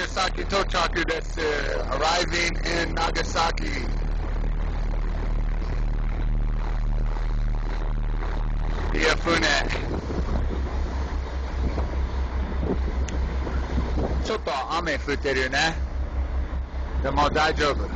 Nagasaki Tochaku uh, Arriving in Nagasaki. いや、船。ちょっと雨降ってるね。でも大丈夫。